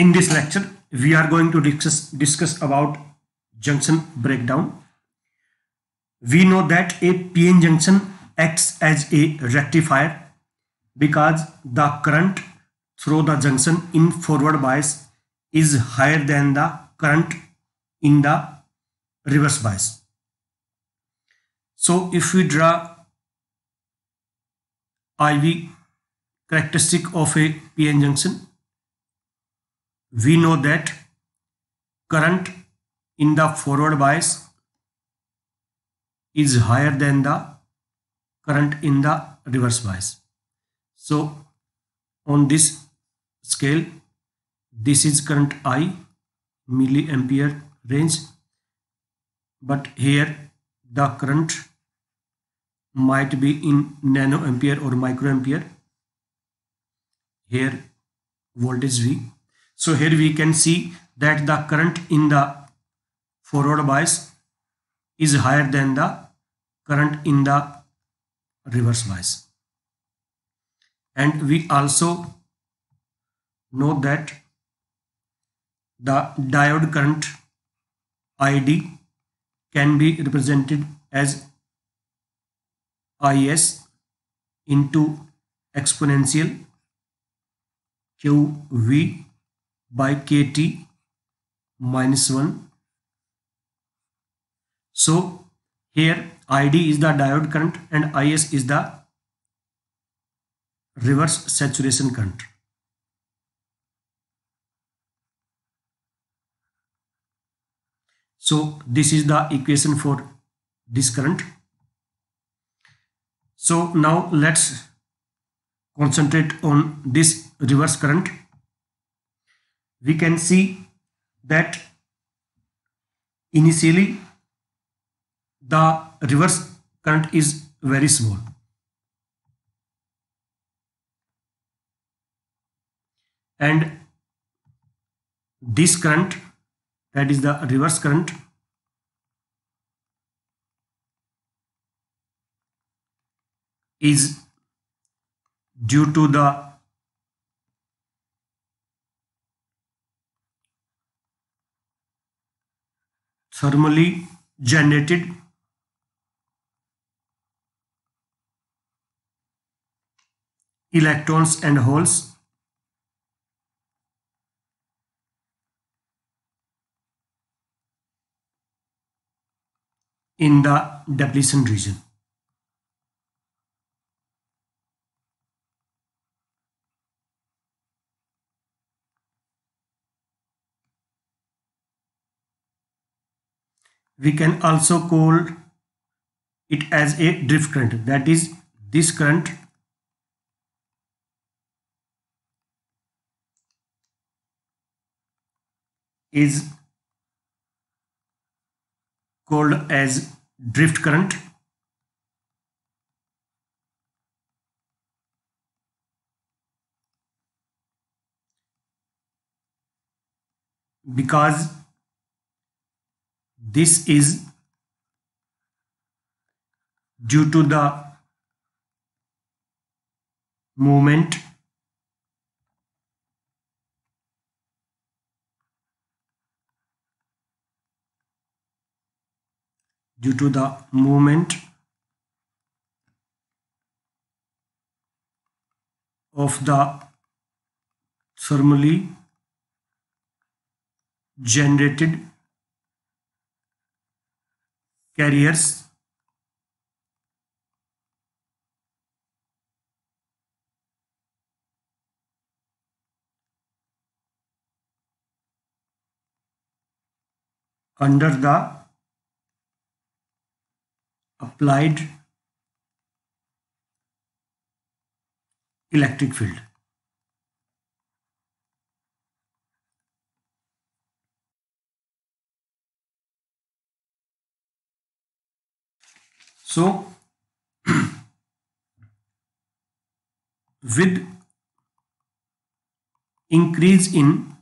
In this lecture, we are going to discuss, discuss about junction breakdown. We know that a PN junction acts as a rectifier because the current through the junction in forward bias is higher than the current in the reverse bias. So if we draw IV characteristic of a PN junction, we know that current in the forward bias is higher than the current in the reverse bias. So on this scale, this is current I milliampere range, but here the current might be in nanoampere or microampere. Here voltage V so here we can see that the current in the forward bias is higher than the current in the reverse bias. And we also know that the diode current ID can be represented as IS into exponential QV by kt minus 1 so here id is the diode current and is is the reverse saturation current. So this is the equation for this current. So now let's concentrate on this reverse current we can see that initially the reverse current is very small. And this current that is the reverse current is due to the thermally generated electrons and holes in the depletion region. We can also call it as a drift current. That is this current is called as drift current. Because this is due to the movement due to the movement of the thermally generated carriers under the applied electric field. So with increase in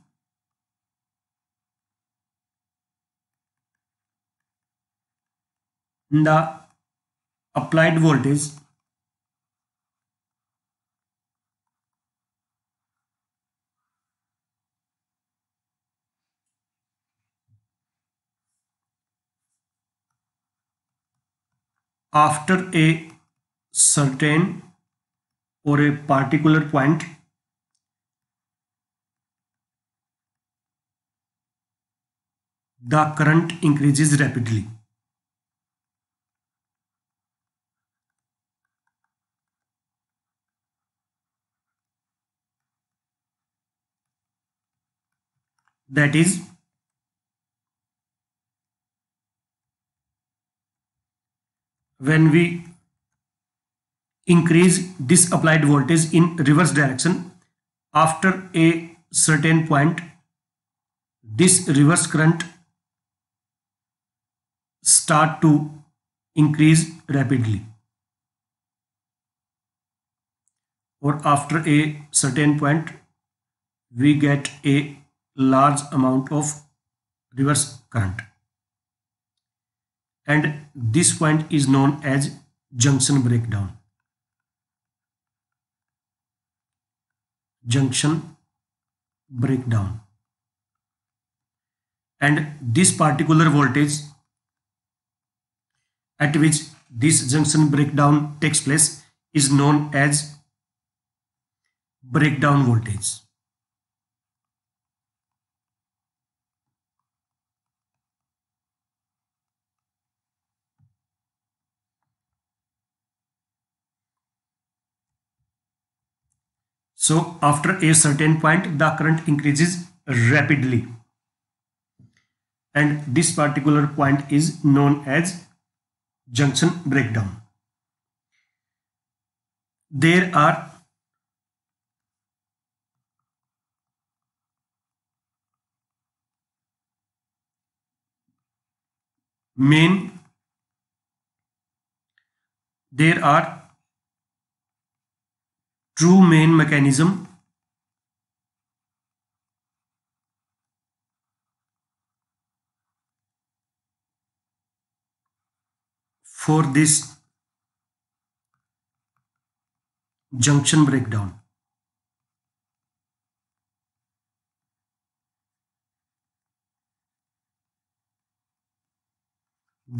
the applied voltage after a certain or a particular point the current increases rapidly. That is when we increase this applied voltage in reverse direction after a certain point this reverse current start to increase rapidly or after a certain point we get a large amount of reverse current and this point is known as junction breakdown. Junction breakdown. And this particular voltage at which this junction breakdown takes place is known as breakdown voltage So after a certain point, the current increases rapidly. And this particular point is known as junction breakdown. There are main there are true main mechanism for this junction breakdown.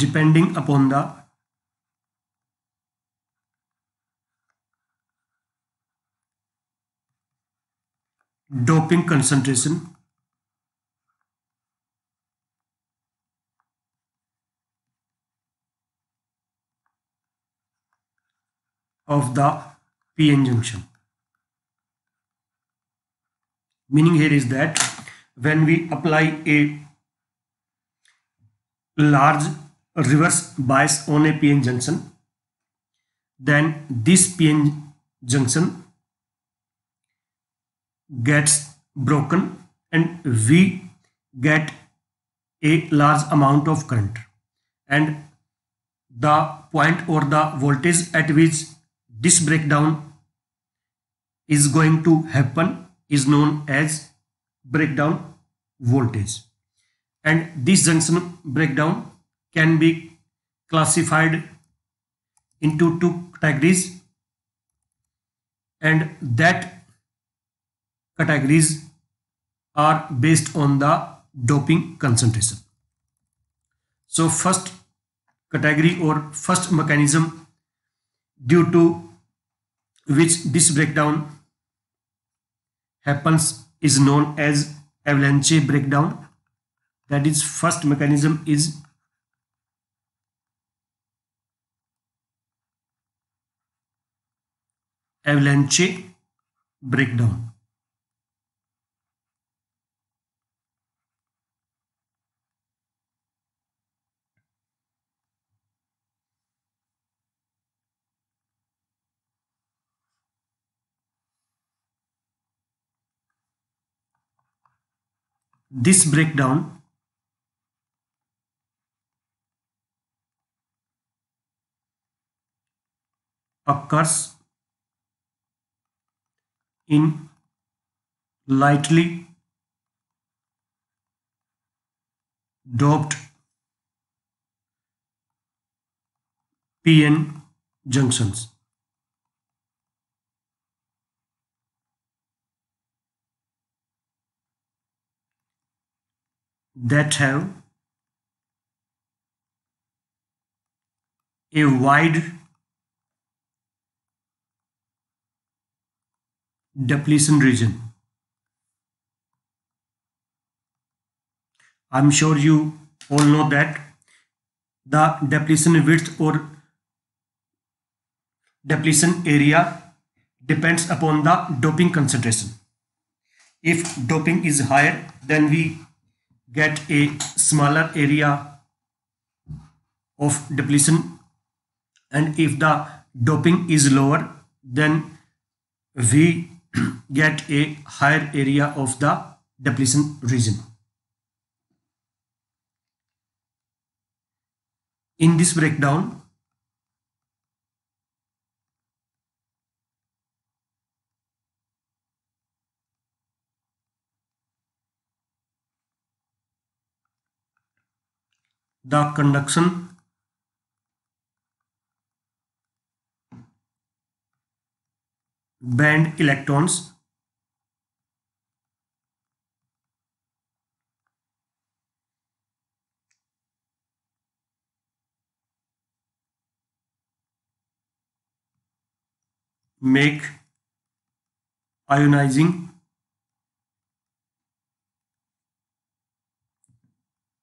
Depending upon the doping concentration of the PN junction. Meaning here is that when we apply a large reverse bias on a PN junction, then this PN junction gets broken and we get a large amount of current. And the point or the voltage at which this breakdown is going to happen is known as breakdown voltage. And this junction breakdown can be classified into two categories. And that categories are based on the doping concentration. So first category or first mechanism due to which this breakdown happens is known as avalanche breakdown that is first mechanism is avalanche breakdown this breakdown occurs in lightly doped PN junctions. That have a wide depletion region. I'm sure you all know that the depletion width or depletion area depends upon the doping concentration. If doping is higher, then we get a smaller area of depletion and if the doping is lower then we get a higher area of the depletion region. In this breakdown, the conduction band electrons make ionizing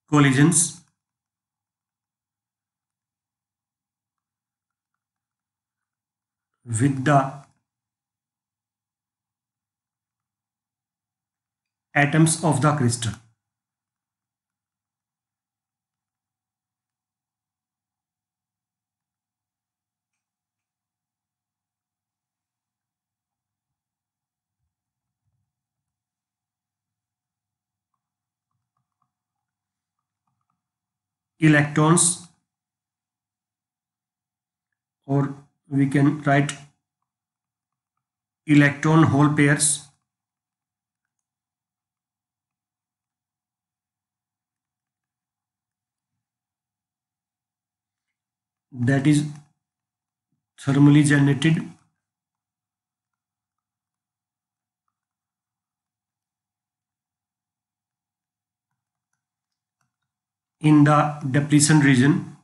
collisions with the atoms of the crystal. electrons or we can write electron hole pairs. That is thermally generated. In the depletion region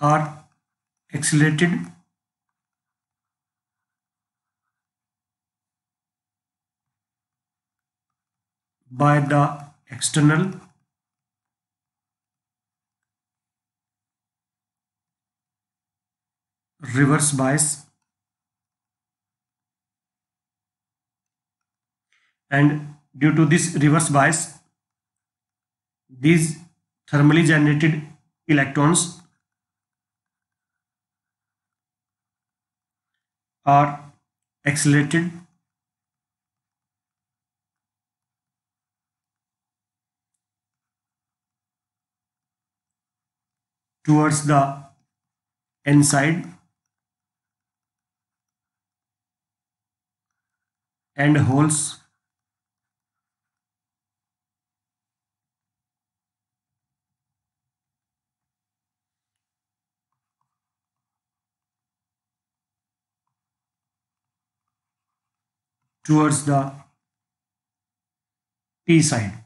are accelerated. By the external. Reverse bias. And due to this reverse bias these thermally generated electrons are accelerated. Towards the n side. And holes towards the P side.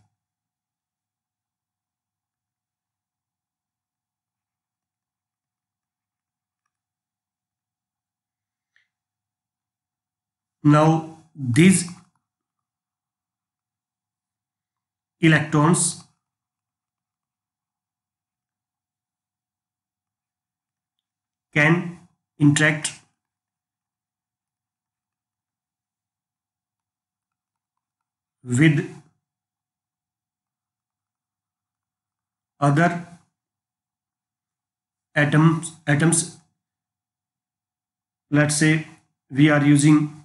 Now these electrons can interact with other atoms atoms let's say we are using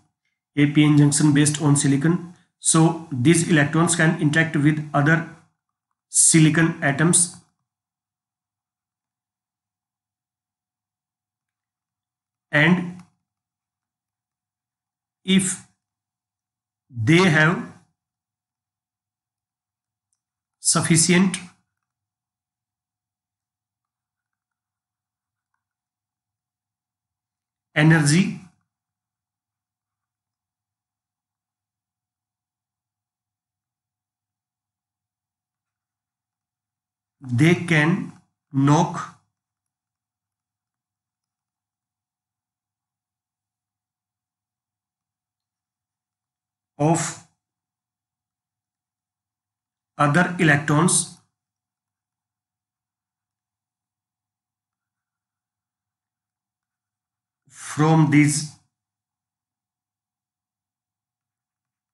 a p-n junction based on silicon. So these electrons can interact with other silicon atoms. And if they have sufficient. Energy. They can knock off other electrons from these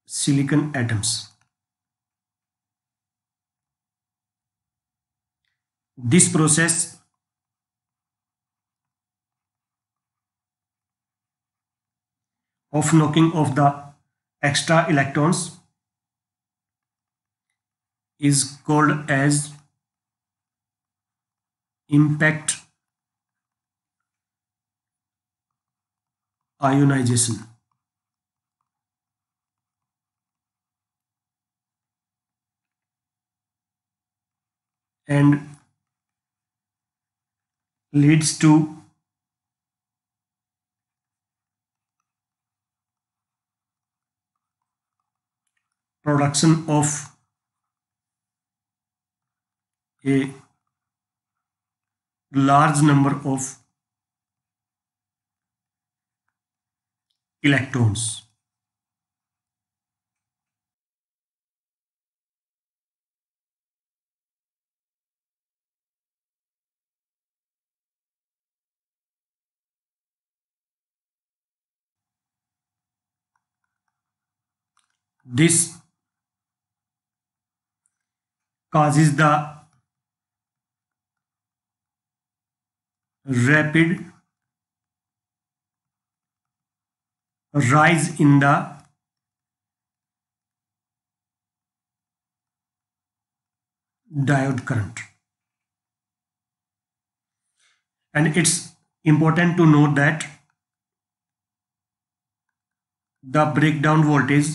silicon atoms. This process of knocking off the extra electrons is called as impact ionization. and leads to production of a large number of electrons. This causes the rapid rise in the diode current. And it's important to note that the breakdown voltage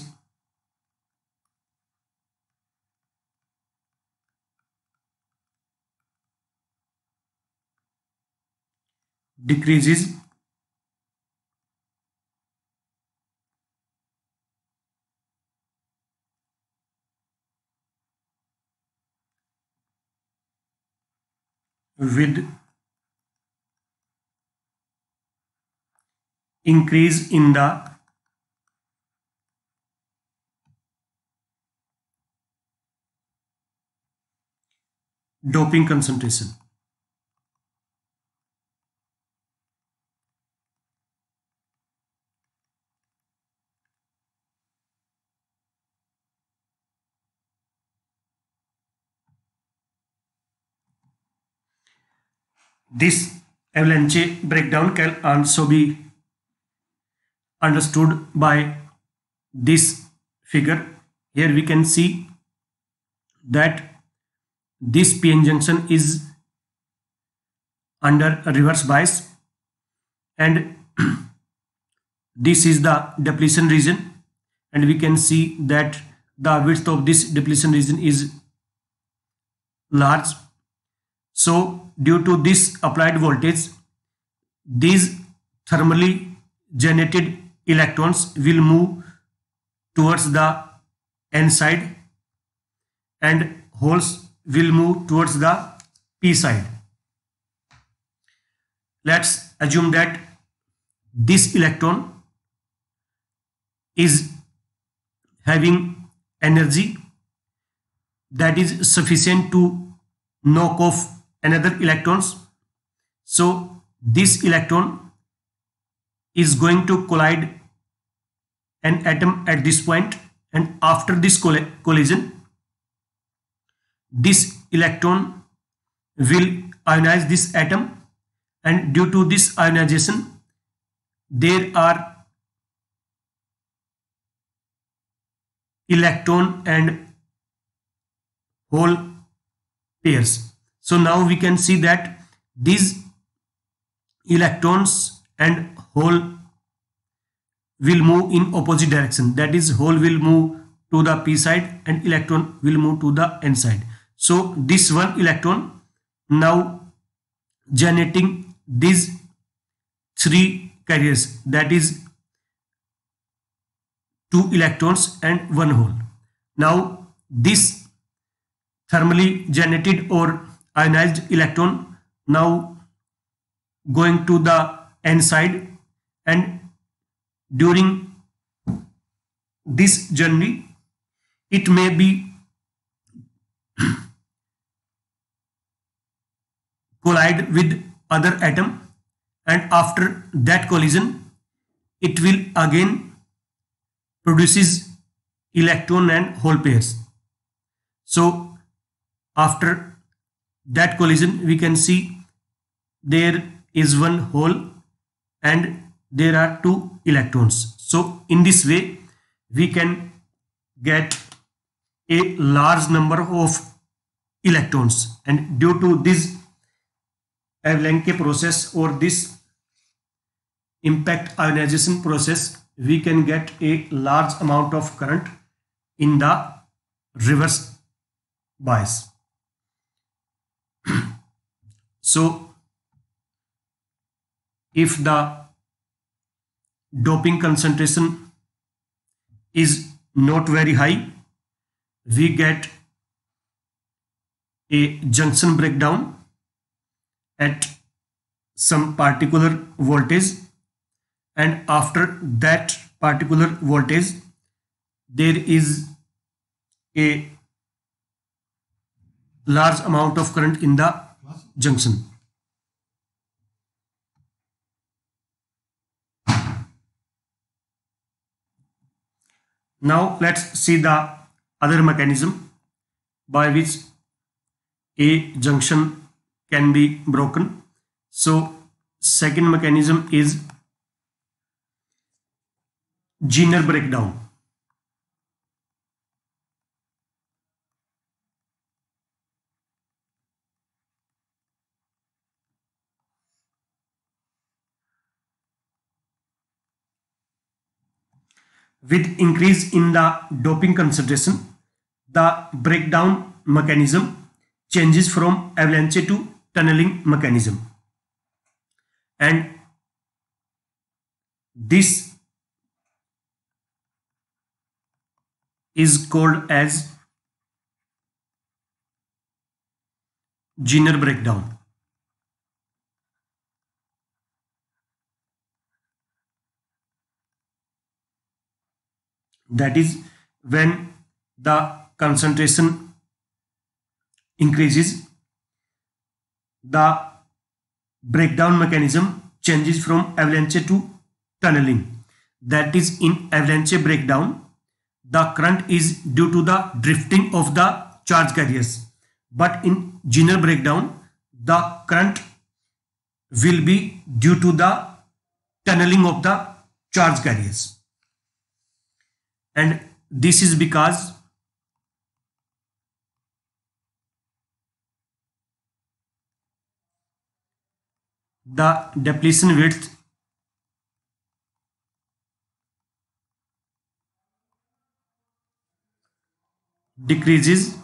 decreases with increase in the doping concentration. This avalanche breakdown can also be understood by this figure. Here we can see that this PN junction is under reverse bias and this is the depletion region and we can see that the width of this depletion region is large so due to this applied voltage, these thermally generated electrons will move towards the n side and holes will move towards the p side. Let's assume that this electron is having energy that is sufficient to knock off another electrons. So this electron is going to collide an atom at this point and after this collision this electron will ionize this atom and due to this ionization there are electron and hole pairs so now we can see that these electrons and hole will move in opposite direction. That is hole will move to the p side and electron will move to the n side. So this one electron now generating these three carriers that is two electrons and one hole now this thermally generated or ionized electron now going to the n side. And during this journey it may be collide with other atom. And after that collision it will again produces electron and hole pairs. So after that collision we can see there is one hole and there are two electrons so in this way we can get a large number of electrons and due to this avalanche process or this impact ionization process, we can get a large amount of current in the reverse bias. So, if the doping concentration is not very high, we get a junction breakdown at some particular voltage and after that particular voltage there is a large amount of current in the junction. Now let's see the other mechanism by which a junction can be broken. So second mechanism is Zener breakdown. With increase in the doping concentration, the breakdown mechanism changes from avalanche to tunneling mechanism and this is called as Zener breakdown. That is when the concentration increases the breakdown mechanism changes from avalanche to tunneling. That is in avalanche breakdown, the current is due to the drifting of the charge carriers. But in Zener breakdown, the current will be due to the tunneling of the charge carriers. And this is because the depletion width decreases.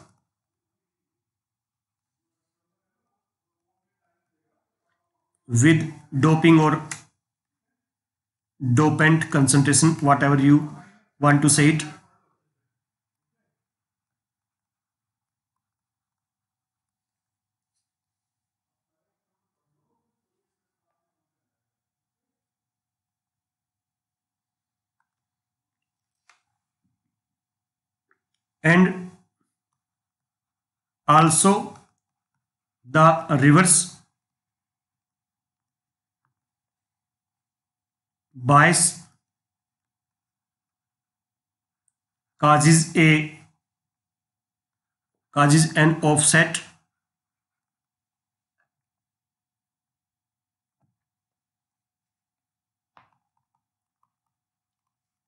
With doping or dopant concentration whatever you want to say it. And also the reverse bias causes a. Causes an offset.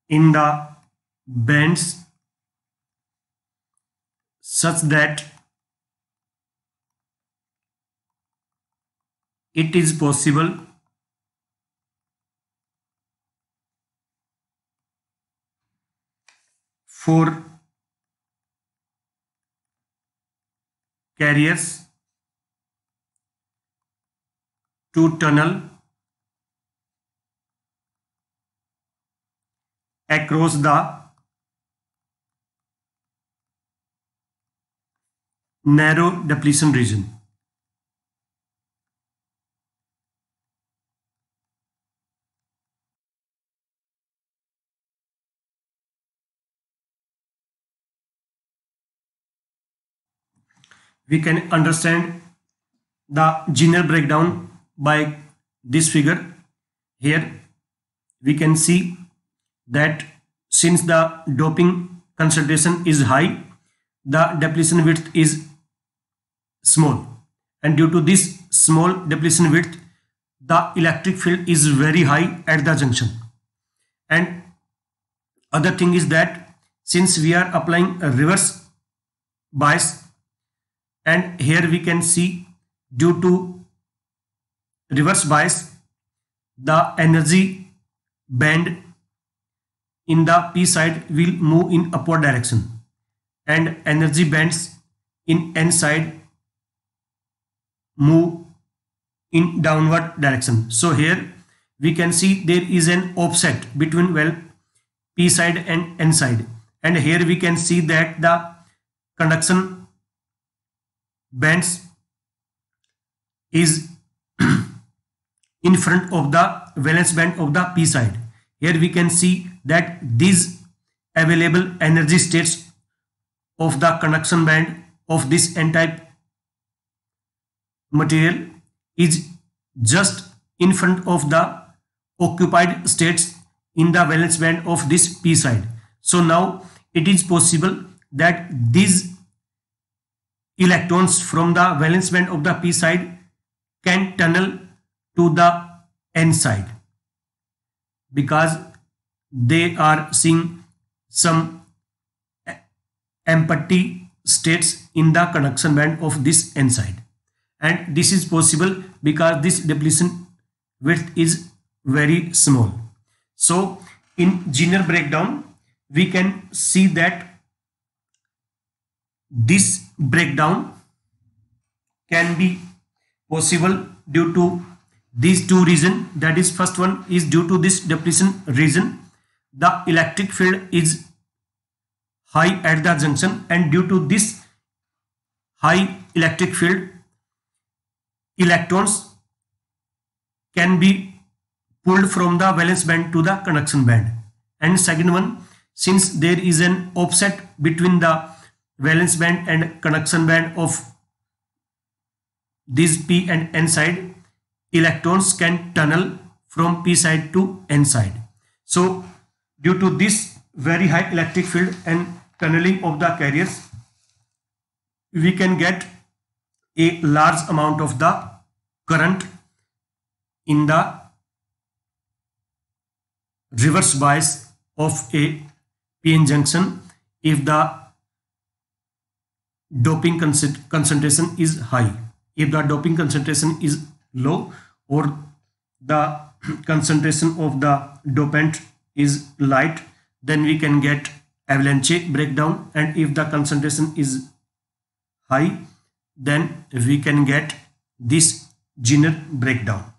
In the bands such that it is possible four carriers, two tunnel across the narrow depletion region. We can understand the Zener breakdown by this figure. Here we can see that since the doping concentration is high, the depletion width is small and due to this small depletion width the electric field is very high at the junction and other thing is that since we are applying a reverse bias and here we can see due to reverse bias the energy band in the p side will move in upward direction. And energy bands in n side move in downward direction. So here we can see there is an offset between well p side and n side. And here we can see that the conduction bands is in front of the valence band of the p side here we can see that these available energy states of the conduction band of this n-type material is just in front of the occupied states in the valence band of this p side. So now it is possible that these electrons from the valence band of the p side can tunnel to the n side because they are seeing some empty states in the conduction band of this n side. And this is possible because this depletion width is very small. So in Zener breakdown we can see that this breakdown can be possible due to these two reasons that is first one is due to this depletion region. The electric field is high at the junction and due to this high electric field electrons can be pulled from the valence band to the conduction band. And second one since there is an offset between the valence band and conduction band of this p and n side electrons can tunnel from p side to n side. So due to this very high electric field and tunneling of the carriers we can get a large amount of the current in the reverse bias of a p-n junction if the doping concentration is high. If the doping concentration is low or the concentration of the dopant is light, then we can get avalanche breakdown and if the concentration is high, then we can get this Zener breakdown.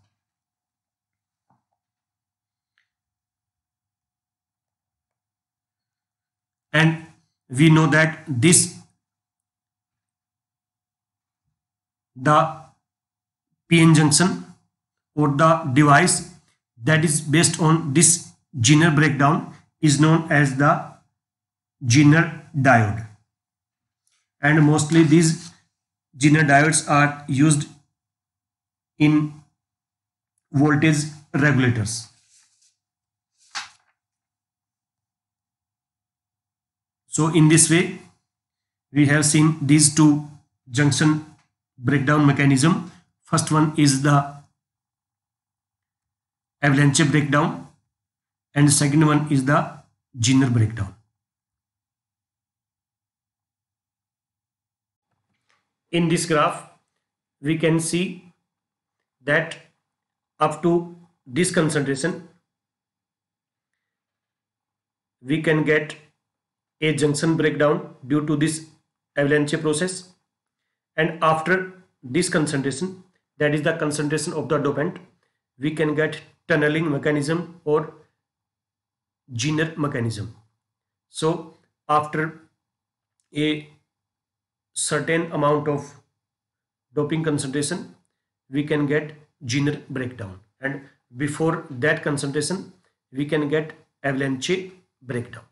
And we know that this the PN junction or the device that is based on this Zener breakdown is known as the Zener diode and mostly these Zener diodes are used in voltage regulators. So in this way, we have seen these two junction breakdown mechanism. First one is the avalanche breakdown and the second one is the Zener breakdown. In this graph, we can see that up to this concentration we can get a junction breakdown due to this avalanche process and after this concentration that is the concentration of the dopant we can get tunneling mechanism or Zener mechanism. So after a certain amount of doping concentration, we can get Zener breakdown. And before that concentration, we can get avalanche breakdown.